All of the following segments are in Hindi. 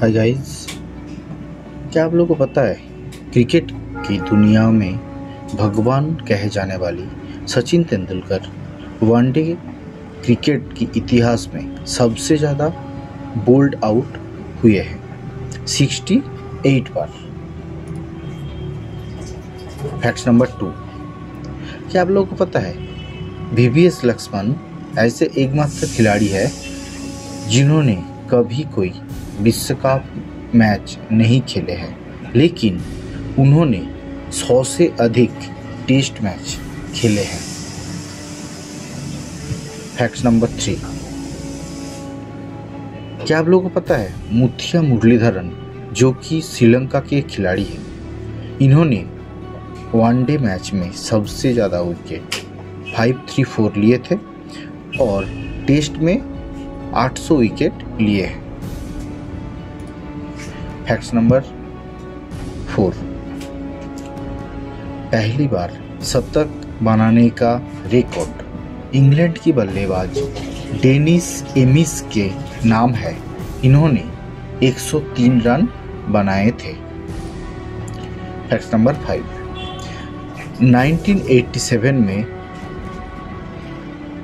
हाय गाइस क्या आप लोगों को पता है, क्रिकेट की दुनिया में भगवान कहे जाने वाली सचिन तेंदुलकर वनडे क्रिकेट की इतिहास में सबसे ज़्यादा बोल्ड आउट हुए हैं। 68 बार। फैक्ट नंबर टू क्या आप लोगों को पता है वीवीएस लक्ष्मण ऐसे एकमात्र खिलाड़ी है जिन्होंने कभी कोई विश्व कप मैच नहीं खेले हैं, लेकिन उन्होंने सौ से अधिक टेस्ट मैच खेले हैं। फैक्ट नंबर थ्री क्या आप लोगों को पता है, मुथिया मुरलीधरन, जो कि श्रीलंका के खिलाड़ी हैं, इन्होंने वनडे मैच में सबसे ज़्यादा विकेट फाइव थ्री फोर लिए थे और टेस्ट में 800 विकेट लिए हैं। फैक्ट्स नंबर फोर पहली बार शतक बनाने का रिकॉर्ड इंग्लैंड की बल्लेबाज डेनिस एमिस के नाम है। इन्होंने 103 रन बनाए थे। फैक्ट नंबर फाइव 1987 में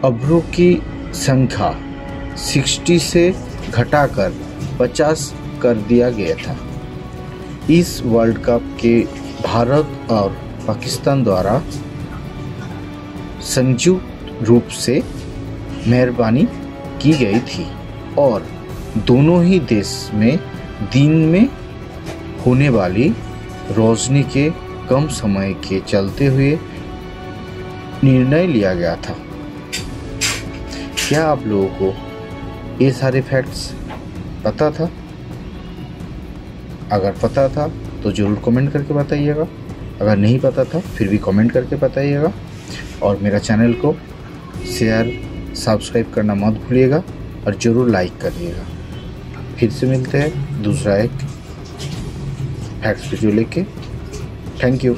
अभ्रों की संख्या 60 से घटाकर 50 कर दिया गया था। इस वर्ल्ड कप के भारत और पाकिस्तान द्वारा संयुक्त रूप से मेहरबानी की गई थी और दोनों ही देश में दिन में होने वाली रोशनी के कम समय के चलते हुए निर्णय लिया गया था। क्या आप लोगों को ये सारे फैक्ट्स पता था? अगर पता था तो ज़रूर कमेंट करके बताइएगा। अगर नहीं पता था, फिर भी कमेंट करके बताइएगा। और मेरा चैनल को शेयर सब्सक्राइब करना मत भूलिएगा और ज़रूर लाइक करिएगा। फिर से मिलते हैं दूसरा एक फैक्ट्स वीडियो लेके। Thank you